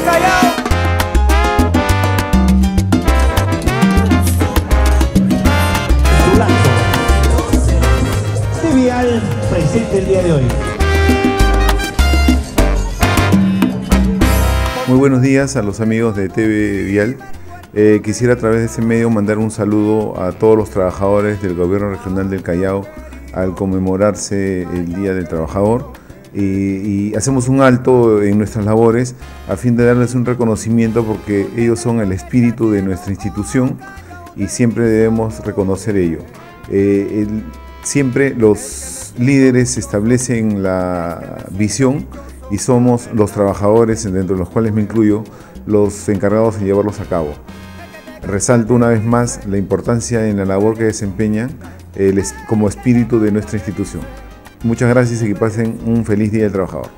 Callao. Vial presente el día de hoy. Muy buenos días a los amigos de TV Vial. Eh, quisiera a través de ese medio mandar un saludo a todos los trabajadores del Gobierno Regional del Callao al conmemorarse el Día del Trabajador y, hacemos un alto en nuestras labores a fin de darles un reconocimiento porque ellos son el espíritu de nuestra institución y siempre debemos reconocer ello. Eh, siempre los líderes establecen la visión y somos los trabajadores, dentro de los cuales me incluyo, los encargados de llevarlos a cabo. Resalto una vez más la importancia en la labor que desempeñan es- como espíritu de nuestra institución. Muchas gracias y que pasen un feliz Día del Trabajador.